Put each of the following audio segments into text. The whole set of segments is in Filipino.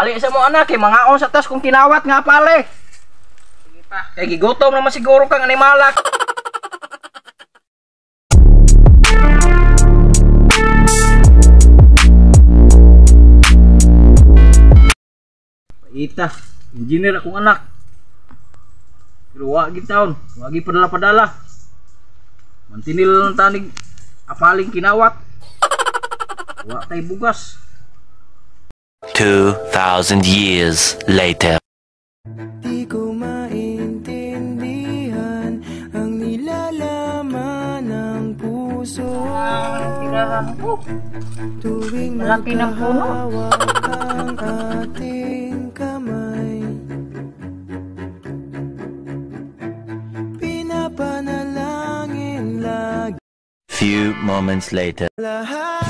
Ali sa mo anak, kay mga on sa tas kung kinawat nga pale. Sige pa. Kay gigutom naman siguro kang animalak. Ita, engineer akong anak. Pero wagi taon, wagi padala-padala. Mantinil lang tanig apaling kinawat. Wa tay bugas. 2,000 years later. Di ko maintindihan ang nilalaman ng puso tuwing Malaki ng puno. magkahawak ang ating kamay. Pinapanalangin lagi Few moments later. lahat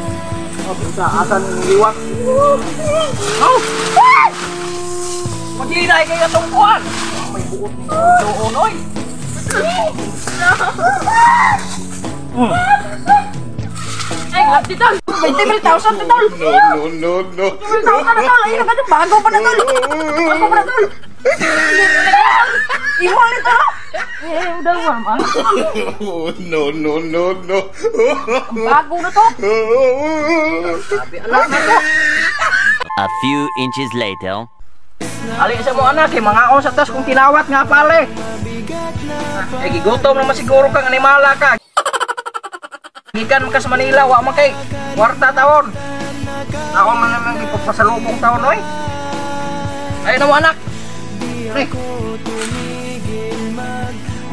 Oh, sa asan liwat. Oh. Maghinay kayo itong kuwan! May buot ni Doon, oy! Hmm. Ay, lahat dito. 20,000 dito. No, no, no, no. 20,000 na tol. Ay, bago pa na tol. Bago pa na tol. Imo nito. Eh, udah man. Oh, no, no, no, no. Bago na to. Sabi, na to! A few inches later. Ali sa mo anak, kay mga on sa tas kung kinawat nga pale. Eh, gigutom naman siguro kang animala ka. Gikan ka sa Manila, wa man kay kwarta taon. Ako man naman ipagpasalubong taon, oy. Ayun na mo anak. Pre.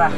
ka.